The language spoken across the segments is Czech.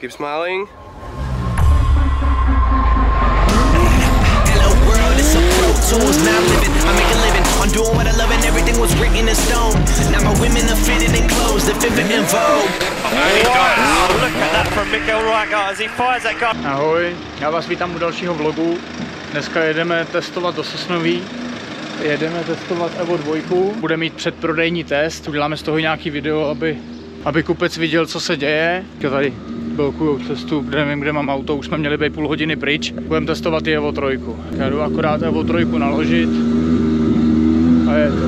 Keep smiling. Hello world, it's a pro tools. Now I'm living, I make a living. I'm doing what I love and everything was written in stone. Now my women are fitted and clothes, they're fit in vogue. Wow, look at that from Mikael Rygaard as he fires that gun. Ahoj, já vás vítám u dalšího vlogu. Dneska jedeme testovat do Sosnoví. Jedeme testovat Evo 2. Bude mít předprodejní test, uděláme z toho nějaký video, aby, aby kupec viděl, co se děje. Tady blokuju cestu, kde nevím, kde mám auto, už jsme měli být půl hodiny pryč. Budeme testovat i Evo 3. Já jdu akorát Evo 3 naložit a je to.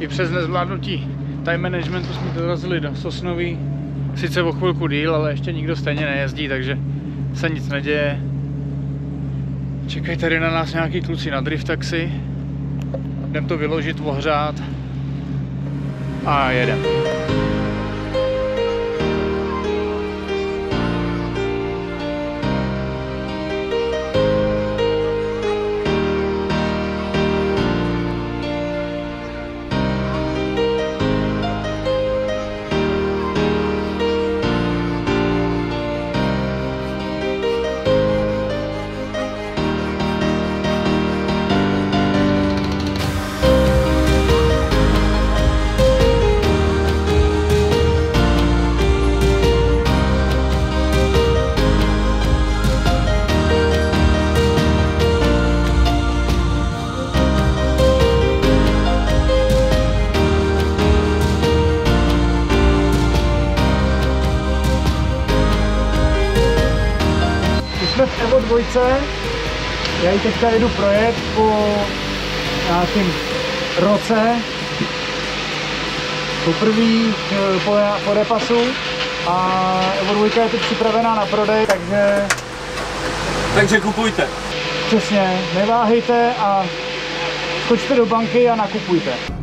I přes nezvládnutí time managementu jsme dorazili do Sosnoví. Sice o chvilku díl, ale ještě nikdo stejně nejezdí, takže se nic neděje. Čekají tady na nás nějaký kluci na drift taxi. Jdem to vyložit, ohřát a jedem. 2. Já ji teďka jedu projet po nějakým roce. Poprvé po, po repasu a Evo 2 je teď připravená na prodej, takže Takže kupujte. přesně neváhejte a skočte do banky a nakupujte.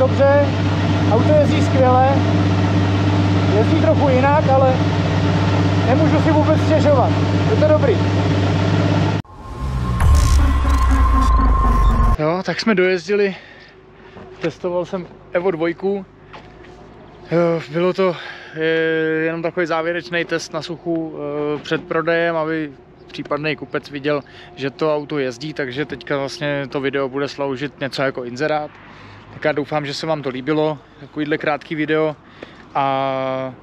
Dobře, auto jezdí skvěle, jezdí trochu jinak, ale nemůžu si vůbec stěžovat. Je to dobrý. Jo, tak jsme dojezdili, testoval jsem Evo 2. Jo, Bylo to eh, jenom takový závěrečný test na suchu eh, před prodejem, aby případný kupec viděl, že to auto jezdí, takže teďka vlastně to video bude sloužit něco jako inzerát. Tak já doufám, že se vám to líbilo, takovýhle krátký video a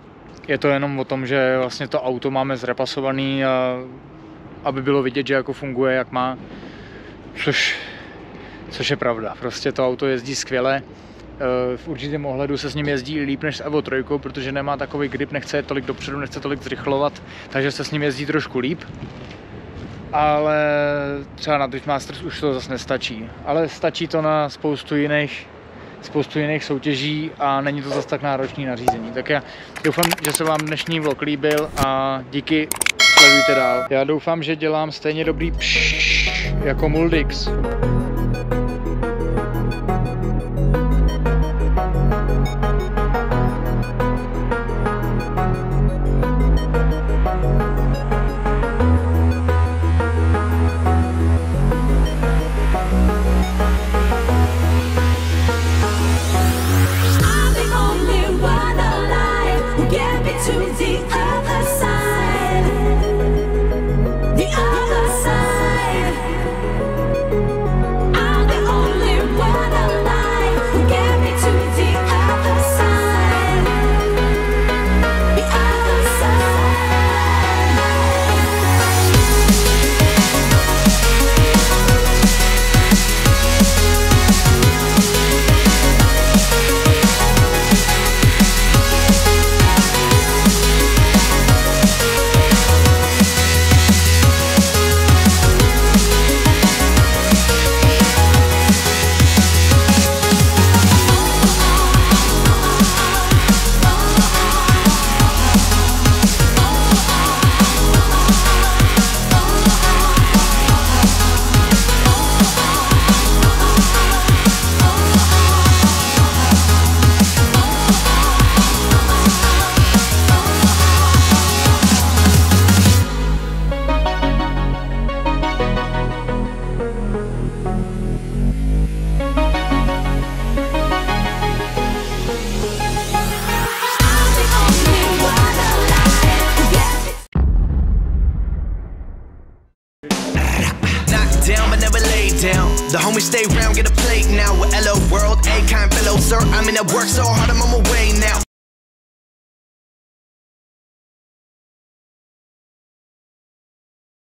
je to jenom o tom, že vlastně to auto máme zrepasovaný, a aby bylo vidět, že jako funguje, jak má, což, což je pravda. Prostě to auto jezdí skvěle. Eh, V určitém ohledu se s ním jezdí líp než s Evo 3, protože nemá takový grip, nechce tolik dopředu, nechce tolik zrychlovat, takže se s ním jezdí trošku líp. Ale třeba na Driftmasters už to zase nestačí. Ale stačí to na spoustu jiných spoustu jiných soutěží a není to zase tak náročný nařízení. Tak já doufám, že se vám dnešní vlog líbil a díky, sledujte dál. Já doufám, že dělám stejně dobrý pš jako Muldix. The homies stay round, get a plate now. With LO World, A kind fellow, sir. I'm in at work so hard, I'm on my way now.